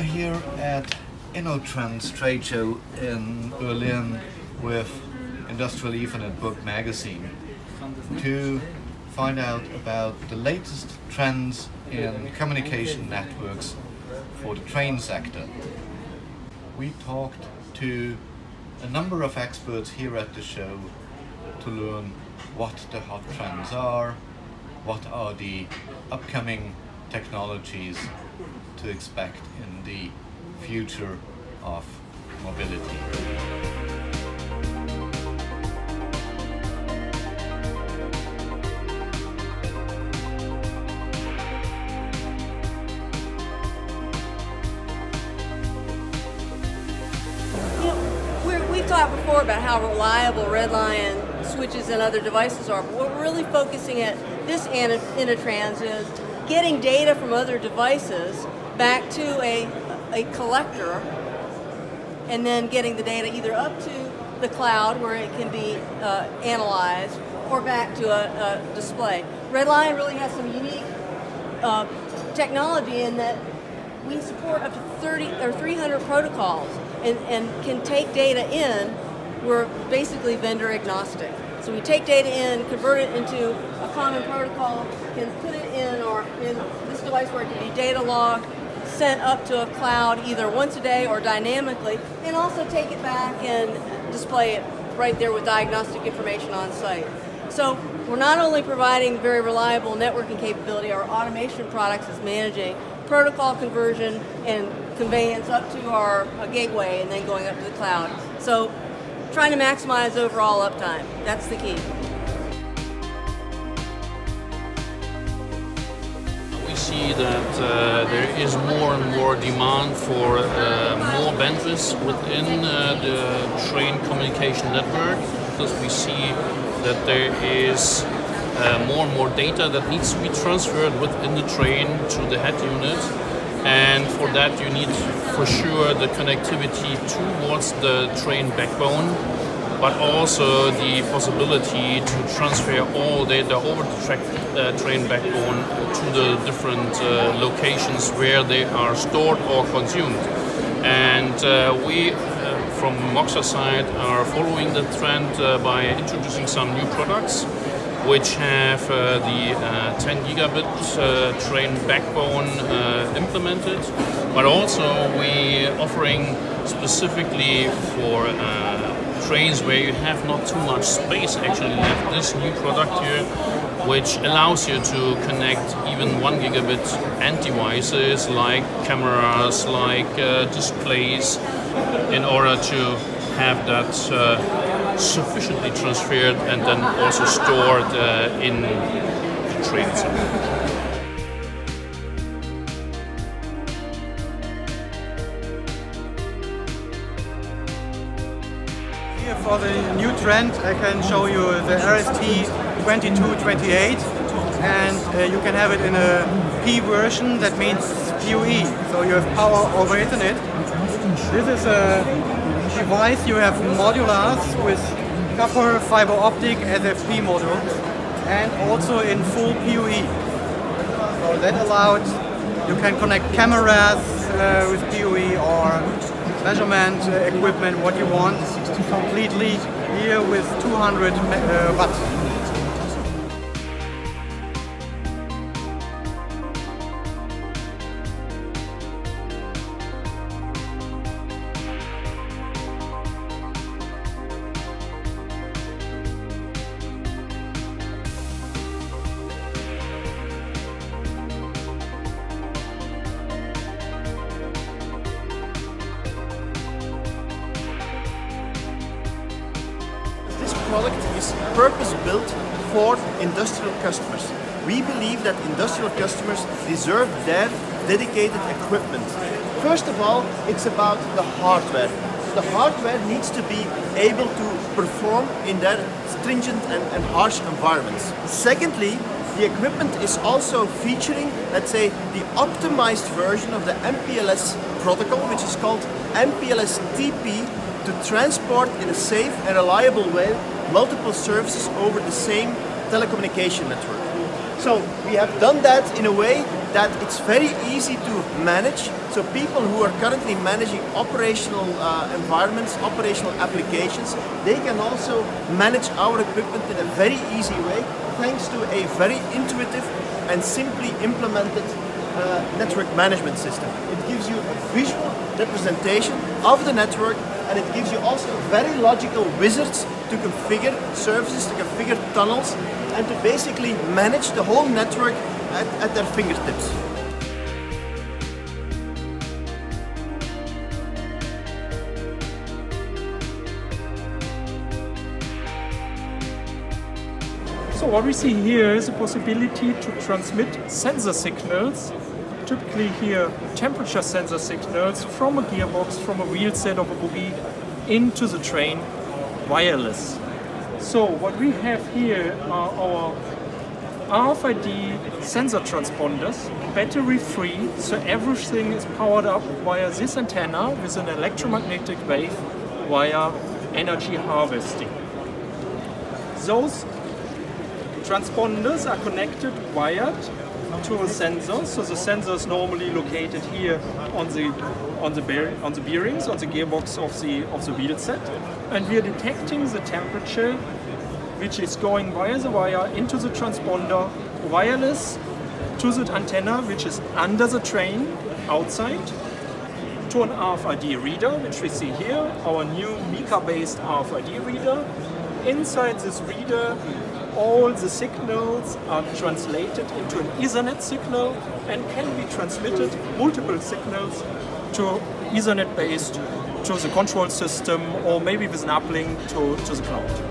are here at InnoTrans trade show in Berlin with Industrial Ethernet Book magazine to find out about the latest trends in communication networks for the train sector. We talked to a number of experts here at the show to learn what the hot trends are, what are the upcoming technologies to expect in the future of mobility. we've talked before about how reliable Red Lion switches and other devices are, but we're really focusing at this InnoTrans is getting data from other devices back to a, a collector and then getting the data either up to the cloud where it can be uh, analyzed or back to a, a, display. Red Lion really has some unique uh, technology in that we support up to 30 or 300 protocols and, and can take data in. We're basically vendor agnostic. So we take data in, convert it into a common protocol, can put it in or in this device where it can be data logged, sent up to a cloud either once a day or dynamically, and also take it back and display it right there with diagnostic information on site. So we're not only providing very reliable networking capability, our automation products is managing protocol conversion and conveyance up to our gateway and then going up to the cloud. So trying to maximize overall uptime. That's the key. We see that uh, there is more and more demand for uh, more bandwidth within uh, the train communication network because we see that there is uh, more and more data that needs to be transferred within the train to the head unit and for that you need for sure the connectivity towards the train backbone but also the possibility to transfer all data over the track, uh, train backbone to the different uh, locations where they are stored or consumed. And uh, we, uh, from Moxa side, are following the trend uh, by introducing some new products which have uh, the uh, 10 gigabit uh, train backbone implemented, but also we offering specifically for trains where you have not too much space. Actually left this new product here which allows you to connect even one gigabit end devices like cameras like uh, displays in order to have that uh, sufficiently transferred and then also stored uh, in the trains. Here for the new trend I can show you the RST 2228 and uh, you can have it in a P version that means PoE so you have power over Ethernet. This is a device you have modulars with copper fiber optic SFP module and also in full PoE. So that allowed you can connect cameras uh, with PoE or measurement uh, equipment, what you want, completely here with 200 uh, watts. Product is purpose-built for industrial customers. We believe that industrial customers deserve their dedicated equipment. First of all, it's about the hardware. The hardware needs to be able to perform in their stringent and, and harsh environments. Secondly, the equipment is also featuring, let's say, the optimized version of the MPLS protocol, which is called MPLS TP to transport in a safe and reliable way multiple services over the same telecommunication network. So we have done that in a way that it's very easy to manage. So people who are currently managing operational uh, environments, operational applications, they can also manage our equipment in a very easy way thanks to a very intuitive and simply implemented uh, network management system. It gives you a visual representation of the network and it gives you also very logical wizards to configure services, to configure tunnels and to basically manage the whole network at, at their fingertips. So what we see here is a possibility to transmit sensor signals, typically here temperature sensor signals from a gearbox, from a wheel set of a bogie into the train wireless. So what we have here are our RFID sensor transponders, battery free, so everything is powered up via this antenna with an electromagnetic wave via energy harvesting. Those transponders are connected wired to a sensor. So the sensor is normally located here on the on the bear, on the bearings on the gearbox of the of the wheel set, and we are detecting the temperature which is going via the wire into the transponder wireless to the antenna which is under the train outside to an RFID reader which we see here, our new Mica based RFID reader. Inside this reader all the signals are translated into an Ethernet signal and can be transmitted, multiple signals, to Ethernet based to the control system or maybe with an uplink to, to the cloud.